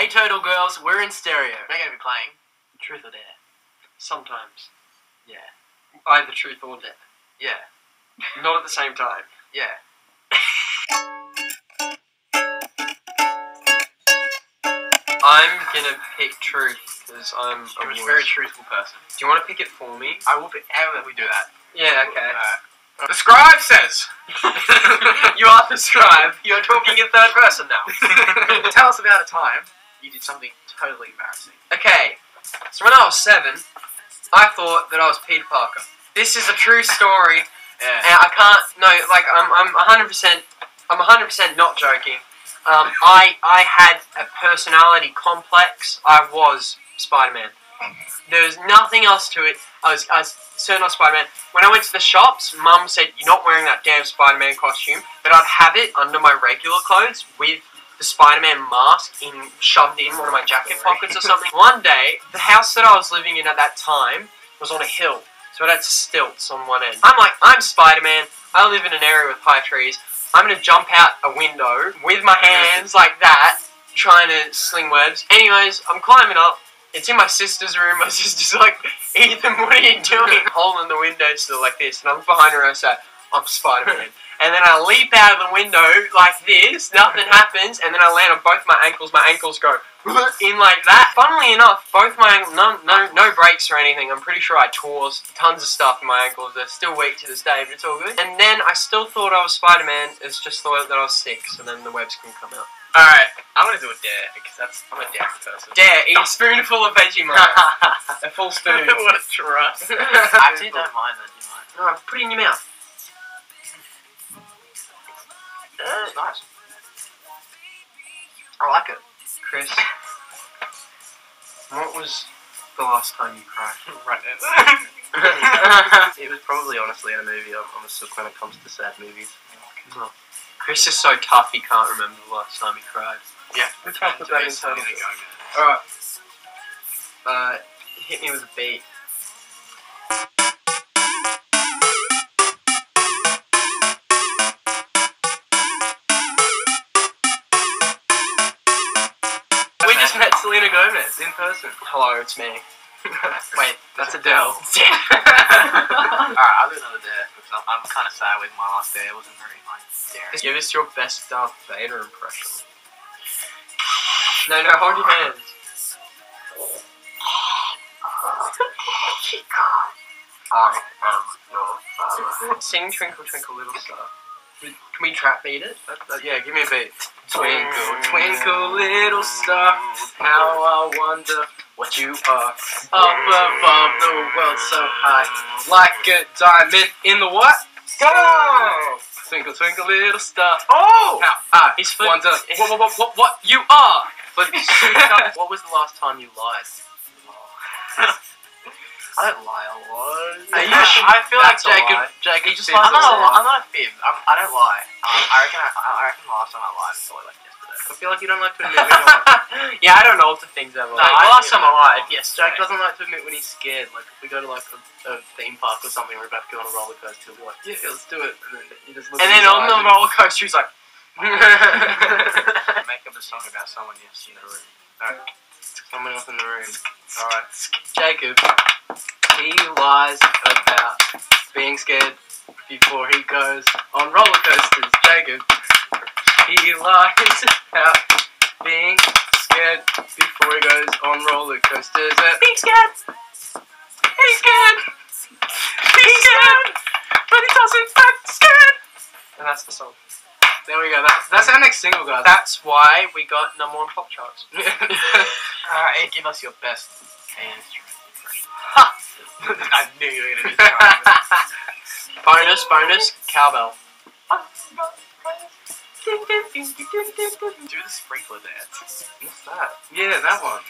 Hey Total Girls, we're in stereo. We're going to be playing Truth or Dare. Sometimes. Yeah. Either truth or dare. Yeah. Not at the same time. Yeah. I'm gonna pick truth because I'm a You're a very truthful person. Do you want to pick it for me? I will be. How about we do that? Yeah, okay. Uh, the scribe says. you are the scribe. You're talking in third person now. Tell us about a time you did something totally embarrassing. Okay, so when I was seven, I thought that I was Peter Parker. This is a true story, Yeah. and I can't. No, like I'm. I'm 100. percent I'm 100 percent not joking. Um, I I had a personality complex. I was Spider-Man. There was nothing else to it. I was I was certain I was Spider-Man. When I went to the shops, Mum said, "You're not wearing that damn Spider-Man costume," but I'd have it under my regular clothes with the Spider-Man mask in shoved in one of my jacket pockets or something. One day, the house that I was living in at that time was on a hill, so it had stilts on one end. I'm like, I'm Spider-Man. I live in an area with high trees. I'm gonna jump out a window with my hands like that, trying to sling webs. Anyways, I'm climbing up. It's in my sister's room. My sister's like, Ethan, what are you doing? Hole in the windowsill like this, and I'm behind her. and I say, I'm Spider-Man. And then I leap out of the window like this. Nothing happens, and then I land on both my ankles. My ankles go in like that. Funnily enough, both my ankles, no, no, no breaks or anything. I'm pretty sure I tore tons of stuff in my ankles. They're still weak to this day, but it's all good. And then I still thought I was Spider-Man. It's just thought that I was sick, so then the webs can come out. Alright, I'm to do a dare because that's I'm a dare person. Dare eat a spoonful of Vegemite. a full spoon. what a trust. I actually don't mind that, do you mind? No, put it in your mouth. It's nice. I like it. Chris, what was the last time you cried? right now. it was probably honestly in a movie. I'm, I'm a sook when it comes to sad movies. Chris is so tough he can't remember the last time he cried. yeah. We're tough with that in total. Really Alright. Uh, hit me with a beat. In person. Hello, it's me. Wait, That's Adele. Alright, I'll do another dare because I'm, I'm kind of sad with my last dare. It wasn't very like daring. Give us your best Darth Vader impression. No, no, hold your hands. I am um, your father. Uh, Sing Twinkle Twinkle Little Star. Can we trap beat it? That- that- yeah, give me a beat. Twinkle, twinkle, little star, How I wonder what you are. Up above the world so high, like a diamond in the what? Go! Twinkle, twinkle, little star. Oh! Now I He's wonder what, what, what, what, what you are. But what was the last time you lied? I don't lie a lot. You I, feel like Jacob. lie. Jacob just lies I'm not. A, lot. I'm not a fib. I'm, I don't lie. Um, I reckon. I, I reckon the last time I lied was probably like yesterday. I feel like you don't like to admit when you're yeah, I don't know all the things ever. No, like, last time I lied, Yes, Jack doesn't like to admit when he's scared. Like if we go to like a, a theme park or something, we're about to go on a roller coaster. He'll be like, "Yeah, let's do it," and then he just looks And then on the roller coaster, he's like, Make up a song about someone you've seen in the room. Someone else in the room. All right, Jacob. He lies about being scared before he goes on roller coasters. Jacob. He lies about being scared before he goes on roller coasters. Uh, he's scared. He's scared. He's scared. But he doesn't act scared. And that's the song. There we go. That's that's our next single, guys. That's why we got number one pop charts. Alright, give us your best impression. I knew you were gonna do that. bonus, bonus, cowbell. do the sprinkler dance. What's that? Yeah, that one.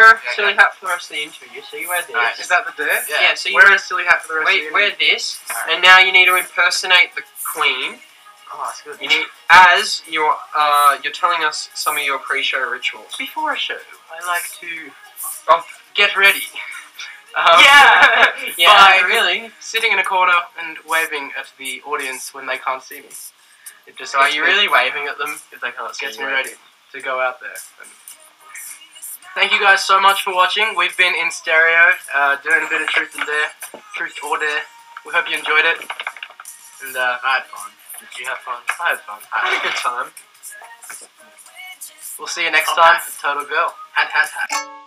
Wear a Yeah, silly okay. hat for the rest of the interview, so you wear this. Alright, Is that the dare? yeah, so you Wear wear, a silly hat for the rest wait, of the wear this, Alright. and now you need to impersonate the queen. Oh, that's good. You need, as you're, uh, you're telling us some of your pre-show rituals. Before a show, I like to Oh, get ready. Um, yeah, yeah, really. Sitting in a corner and waving at the audience when they can't see me. it just So are you really waving at them if they can't see gets me ready to go out there. And thank you guys so much for watching. We've been in stereo, uh, doing a bit of truth and dare, truth or dare. We hope you enjoyed it. And uh, I had fun. Did you have fun? I had fun. I had a good time. We'll see you next Oh, time. Total Girl. Hat, hat, hat.